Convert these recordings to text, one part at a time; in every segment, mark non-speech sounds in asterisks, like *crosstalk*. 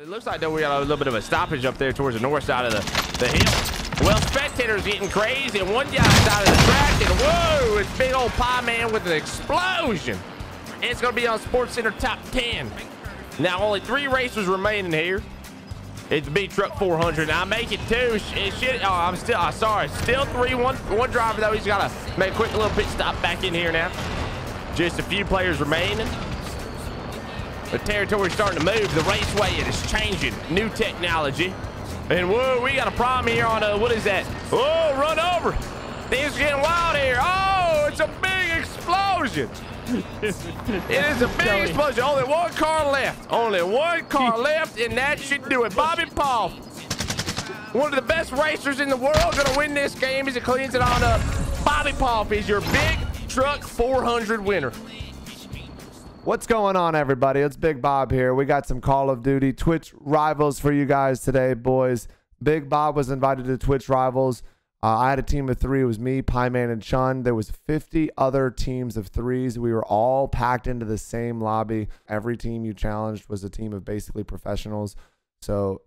It looks like though we got a little bit of a stoppage up there towards the north side of the, the hill. Well, spectators getting crazy, and one guy's out of the track, and whoa, it's big old pie man with an explosion. And it's going to be on Sports Center Top 10. Now, only three racers remaining here. It's B Truck 400. Now, make it two. It should. Oh, I'm still. Oh, sorry. Still three. One. One driver though. He's got to make a quick little pit stop back in here now. Just a few players remaining. The territory's starting to move. The raceway it is changing. New technology. And whoa, we got a problem here on a, what is that? Oh, run over. Things are getting wild here. Oh, it's a big explosion. *laughs* it is a big explosion. Only one car left. Only one car *laughs* left, and that should do it. Bobby Poff, one of the best racers in the world, gonna win this game as he cleans it on up. Bobby Poff is your big truck 400 winner. What's going on, everybody? It's Big Bob here. We got some Call of Duty Twitch rivals for you guys today, boys. Big Bob was invited to Twitch rivals. Uh, I had a team of three. It was me, Pieman, and Chun. There was 50 other teams of threes. We were all packed into the same lobby. Every team you challenged was a team of basically professionals. So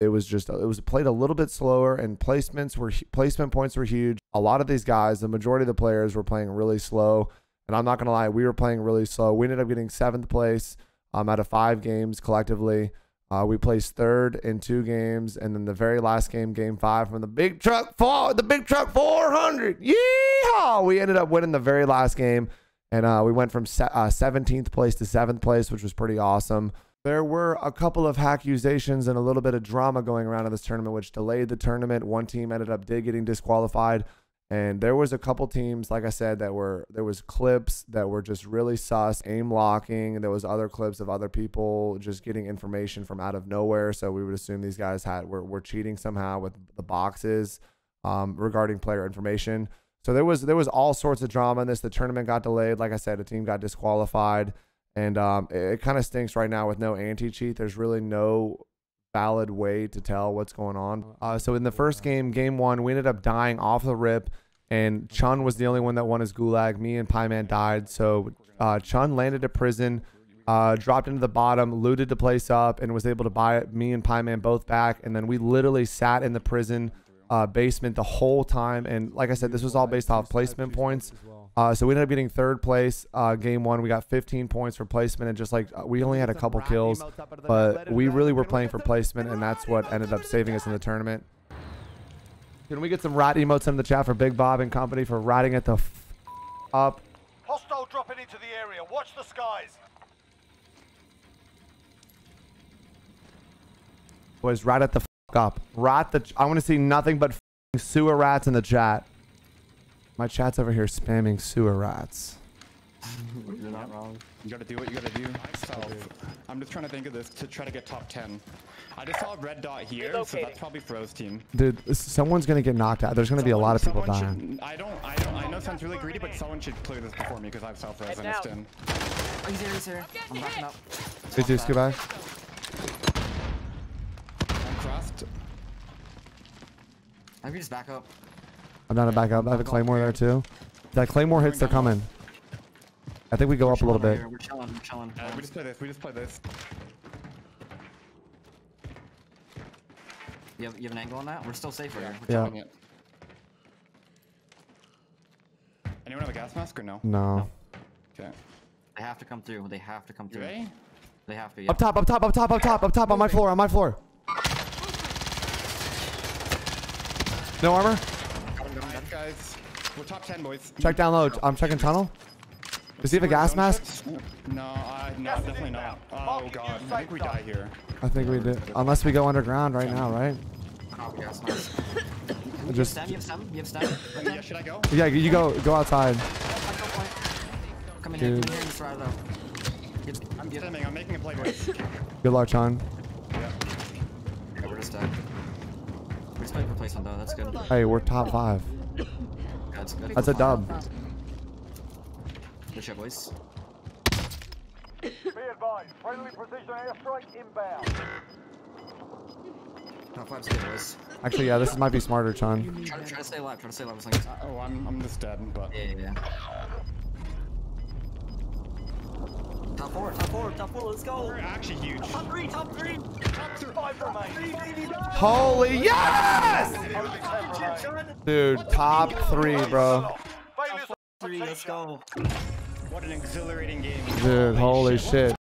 it was just it was played a little bit slower, and placements were placement points were huge. A lot of these guys, the majority of the players, were playing really slow. And I'm not gonna lie, we were playing really slow. We ended up getting seventh place um, out of five games collectively. Uh, we placed third in two games, and then the very last game, game five, from the big truck four, the big truck 400. Yeehaw! We ended up winning the very last game, and uh, we went from se- uh, 17th place to seventh place, which was pretty awesome. There were a couple of accusations and a little bit of drama going around in this tournament, which delayed the tournament. One team ended up did getting disqualified. And there was a couple teams, like I said, that were there was clips that were just really sus, aim locking. There was other clips of other people just getting information from out of nowhere. So we would assume these guys had were, were cheating somehow with the boxes um, regarding player information. So there was there was all sorts of drama in this. The tournament got delayed. Like I said, a team got disqualified, and um, it, it kind of stinks right now with no anti cheat. There's really no valid way to tell what's going on. Uh, so in the first game, game one, we ended up dying off the rip, and Chun was the only one that won his gulag. Me and Pieman died. So uh, Chun landed at prison, uh, dropped into the bottom, looted the place up, and was able to buy it. Me and Pieman both back, and then we literally sat in the prison uh, basement the whole time. And like I said, this was all based off placement points. Uh, so we ended up getting third place. Uh, game one, we got 15 points for placement, and just like uh, we only had a couple kills, but we really were playing for placement, and that's what ended up saving us in the tournament. Can we get some rat emotes in the chat for Big Bob and company for ratting it the f up? Hostile dropping into the area. Watch the skies. Boys, rat at the f up. Rat the. I want to see nothing but sewer rats in the chat. My chat's over here spamming sewer rats. You're not wrong. You gotta do what you gotta do. So, I'm just trying to think of this to try to get top 10. I just saw a red dot here, so that's probably Fro's team. Dude, someone's gonna get knocked out. There's gonna be a lot of people dying. Should, I don't, I don't, I know it sounds really greedy, but someone should clear this before me because I have self-res and it's in. Oh, he's here, he's here. I'm backing up. Hey, Deuce, goodbye. I'm crossed. I can just back up. I'm down to back up. I have a claymore there too. That claymore hits, they're coming. I think we go up a little chilling bit. right here. We're chilling, we're chilling. Uh, we just play this, we just play this. You have, you have an angle on that? We're still safe right here. We're Yeah. It. Anyone have a gas mask or no? No. Okay. They have to come through. They have to come You through. ready? They have to, yeah. Up top, up top, up top, up top, up top, on my floor, on my floor. No armor? Alright, guys. We're top 10, boys. Check down low. I'm checking tunnel. Does he have a gas mask? No, uh, no, definitely not. Oh god, I think we die here. I think we do. Unless we go underground right now, right? Oh, gas mask. You *laughs* Just have stem? You have stem? You have stem? *laughs* Yeah, should I go? yeah, you go go outside. Come in here, come Dude. in here and try though. You have- I'm you stemming, I'm making a play, boys. Good luck, Sean. Yeah. Yeah, we're just dead. We're just playing though. That's good. Hey, we're top five. That's good. That's a dub. Good shot, boys. Be advised. Friendly precision airstrike inbound. Top five's good, boys. Actually, yeah, this might be smarter, Chun. Try, try to stay alive. Try to stay alive as. Oh, I'm, I'm just dead, but... Yeah, yeah, yeah. Top four, top four, top four. Let's go. We're actually huge. Top three, top three. Top remain. Holy yes! Only 10 remain. Dude, top three, bro. Failures Three, let's go. What an exhilarating game. Dude, holy shit.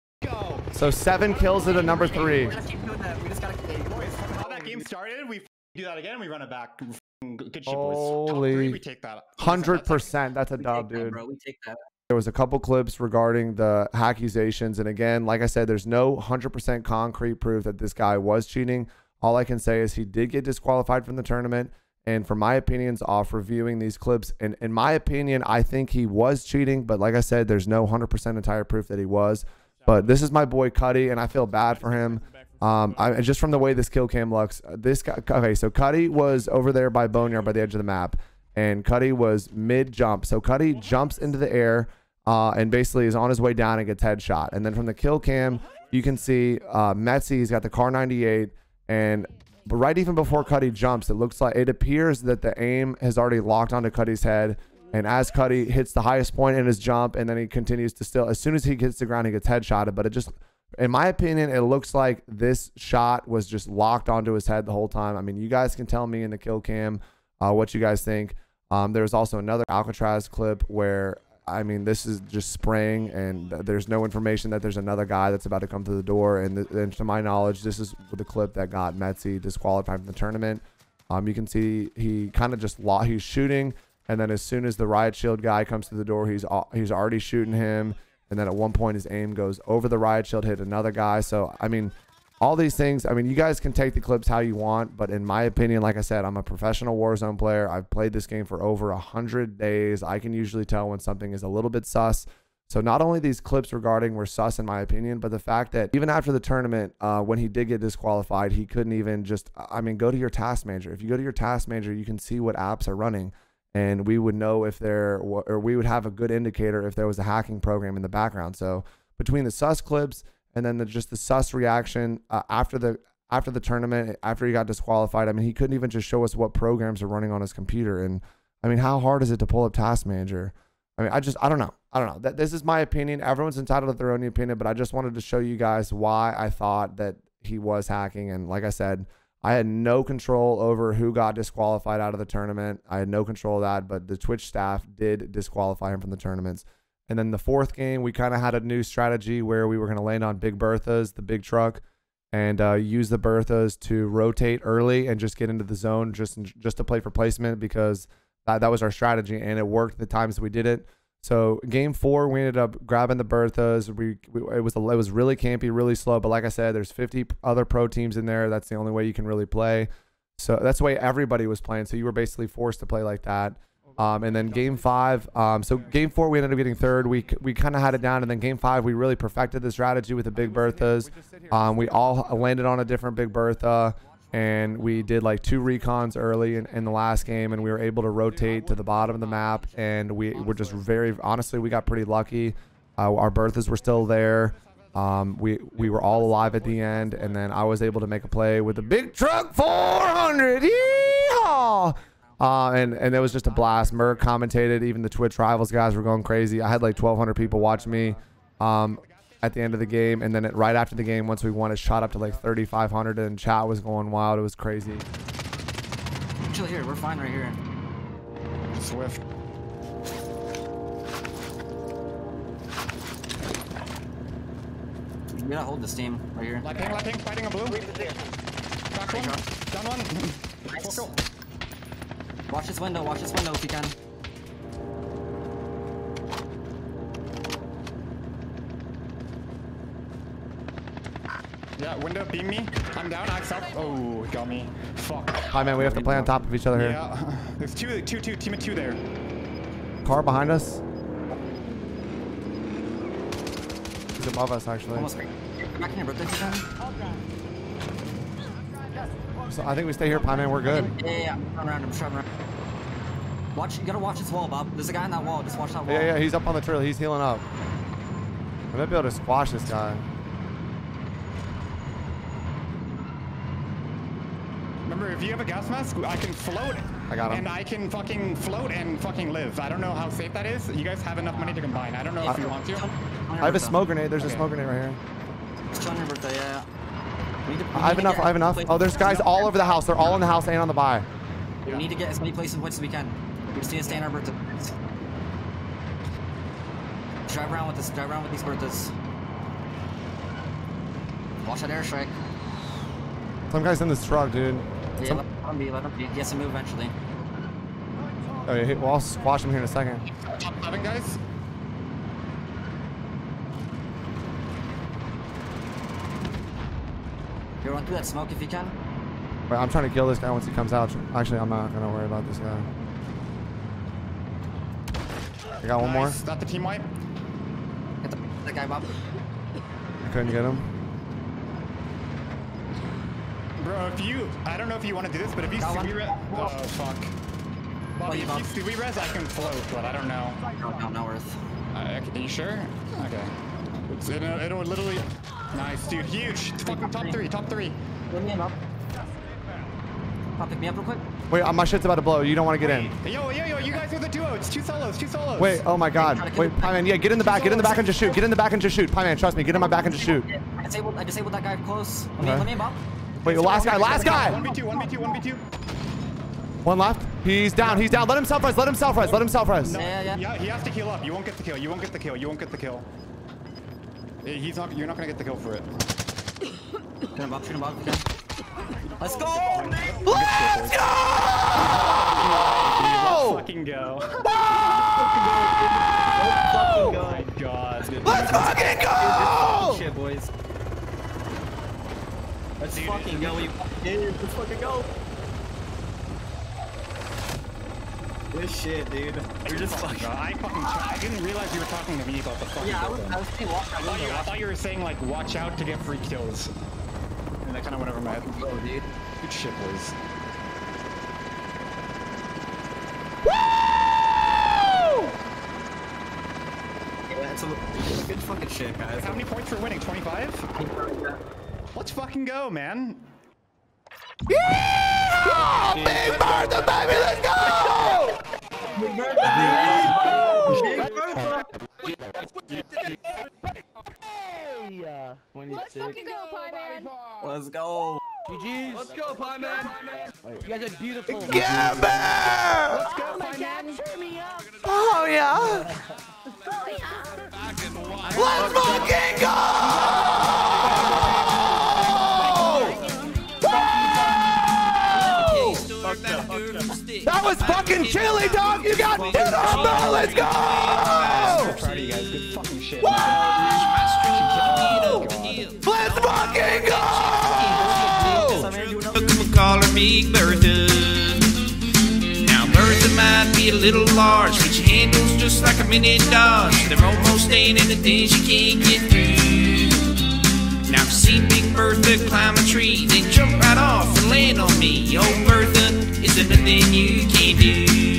So seven kills into number three. We gotta keep doing that. We just gotta keep Boys, from how that game started, we do that again. We run it back. F***ing Good shit, boys. Holy three, we take that. Hundred percent. That's a we dub, take that, dude. bro. We take that. There was a couple clips regarding the accusations, and again, like I said, there's no 100% concrete proof that this guy was cheating. All I can say is he did get disqualified from the tournament. And for my opinions off reviewing these clips, and in my opinion, I think he was cheating. But like I said, there's no 100% entire proof that he was. But this is my boy Cuddy, and I feel bad for him. Um, I, just from the way this kill cam looks, uh, this guy. Okay, so Cuddy was over there by Boneyard by the edge of the map, and Cuddy was mid jump. So Cuddy jumps into the air, uh, and basically is on his way down and gets headshot. And then from the kill cam, you can see uh, he's got the Kar98, and but right even before Cuddy jumps, it looks like it appears that the aim has already locked onto Cuddy's head. And as Cuddy hits the highest point in his jump, and then he continues to still, as soon as he hits the ground, he gets headshotted. But it just, in my opinion, it looks like this shot was just locked onto his head the whole time. I mean, you guys can tell me in the kill cam uh, what you guys think. Um, there's also another Alcatraz clip where, I mean, this is just spraying, and there's no information that there's another guy that's about to come through the door. And, th- and to my knowledge, this is the clip that got Metzi disqualified from the tournament. Um, you can see he kind of just he's shooting, and then as soon as the riot shield guy comes through the door, he's he's already shooting him. And then at one point, his aim goes over the riot shield, hit another guy. So I mean, all these things. I mean, you guys can take the clips how you want, but in my opinion, like I said, I'm a professional Warzone player. I've played this game for over a hundred days. I can usually tell when something is a little bit sus. So not only these clips regarding were sus in my opinion, but the fact that even after the tournament, uh, when he did get disqualified, he couldn't even just. I mean, go to your task manager. If you go to your task manager, you can see what apps are running, and we would know if there or we would have a good indicator if there was a hacking program in the background. So between the sus clips and then the, just the sus reaction uh, after the after the tournament, after he got disqualified, I mean, he couldn't even just show us what programs are running on his computer. And I mean, how hard is it to pull up Task Manager? I mean, I just, I don't know. I don't know. That this is my opinion. Everyone's entitled to their own opinion, but I just wanted to show you guys why I thought that he was hacking. And like I said, I had no control over who got disqualified out of the tournament. I had no control of that, but the Twitch staff did disqualify him from the tournaments. And then the fourth game, we kind of had a new strategy where we were going to land on big Berthas, the big truck, and uh, use the Berthas to rotate early and just get into the zone just just to play for placement because that, that was our strategy and it worked the times we did it. So game four, we ended up grabbing the Berthas. We, we it was a, it was really campy, really slow. But like I said, there's 50 other pro teams in there. That's the only way you can really play. So that's the way everybody was playing. So you were basically forced to play like that. Um, and then game five, um, so game four we ended up getting third. We we kind of had it down, and then game five we really perfected the strategy with the big Berthas. Um, we all landed on a different big Bertha, and we did like two recons early in, in the last game, and we were able to rotate to the bottom of the map, and we were just very honestly we got pretty lucky. Uh, our Berthas were still there. Um, we we were all alive at the end, and then I was able to make a play with the big truck 400. Yeehaw! Uh, and and it was just a blast. Merc commentated. Even the Twitch rivals guys were going crazy. I had like 1,200 people watch me um, at the end of the game, and then it, right after the game, once we won, it shot up to like 3,500, and chat was going wild. It was crazy. Chill here. We're fine right here. Swift. You gotta hold this team right here. Light ping, light ping, fighting a blue. Cracked one. Down one. Full kill. Watch this window. Watch this window if you can. Yeah, window, beam me. I'm down, axe up. Oh, got me. Fuck. Pie Man, we have to play on top of each other here. Yeah. *laughs* There's two, two, two, team of two there. Car behind us. He's above us actually. Almost. Back in your birthday if you can. So I think we stay here, Pie Man. We're good. Yeah, yeah, yeah. Run around him. Shove around. Watch. You gotta watch this wall, Bob. There's a guy on that wall. Just watch that wall. Yeah, yeah, he's up on the trail. He's healing up. I might be able to squash this guy. Remember, if you have a gas mask, I can float. I got him. And I can fucking float and fucking live. I don't know how safe that is. You guys have enough money to combine. I don't know if you want to. I have a smoke grenade. There's a smoke grenade right here. Just chill on your birthday. Yeah, yeah. We need to- we I have enough. I have enough. Oh, there's guys all over the house. They're all in the house and on the buy. We need to get as many places points as we can. We just need to stay in our Berthas. Drive around with this. Drive around with these Berthas. Watch that airstrike. Some guys in this truck, dude. Yeah, Some- let him be. Let him be. He has to move eventually. Oh, yeah, well, I'll squash him here in a second. Top seven, guys. You run through that smoke if you can. Wait, I'm trying to kill this guy once he comes out. Actually, I'm not gonna worry about this guy. I got one more. Nice. That's the team wipe. Get the, that guy Bob. I couldn't get him. Bro, if you, I don't know if you want to do this, but if you Got see one. res, oh fuck. Bobby, you if Bob. you see res, I can float, but I don't know. No, no, not worth. Uh, are you sure? Okay. It's, it'll, it'll literally, nice, dude, huge. It's fucking top three, top three. Let me up. Pop, pick me up real quick. Wait, uh, my shit's about to blow. You don't want to get in. Yo, yo, yo, you guys are the duo. It's two solos, two solos. Wait, oh my god. Wait, kill- Pie Man, yeah, get in the back. Get in the back and just shoot. Get in the back and just shoot. Pie Man, trust me. Get in my back and just shoot. I disabled, I disabled that guy close. Let me, Okay. let me in, Bob. Wait, last guy, last guy. 1v2, 1v2, 1v2. One left. He's down. He's down. Let him self res. Let him self res. Let him self res. No, Yeah, yeah, yeah, he has to heal up. You won't get the kill. You won't get the kill. You won't get the kill. Eh, He's not. You're not gonna get the kill for it. Shoot him, Bob. Shoot him, Bob. if you. Let's go! Let's go! Fucking go. Fucking Oh my god. Let's fucking go! Shit, boys. Let's fucking go. Let's *laughs* fucking go. Good shit, dude. We're just oh, Bro. I fucking. I didn't realize you were talking to me about the fucking. Yeah, I kill was, thing. I was saying watch I thought, you, I thought you were saying like watch out to get free kills. And that kind of went over my head. Go, dude. Good shit, boys. Yeah, that's a good fucking shit, guys. How many points for winning? 25? Let's fucking go, man. Yeah! Big Bertha, baby, let's go! Let's fucking go, Pie Man. Let's go. Let's go, Pie Man. You guys are beautiful. Gamber! Oh my God, turn me up. Oh yeah! Oh, yeah. Let's fucking go! Was fucking chilly, dog! You got it on, bro! Let's go! Proud guys. Good fucking shit. Let's fucking go! Call her Big Bertha. Now Bertha might be a little large, but she handles just like a mini Dodge. They're almost ain't anything she can't get through. Now I've seen Big Bertha climb a tree, then jump right off and land on me. Oh Bertha, is there nothing you can do?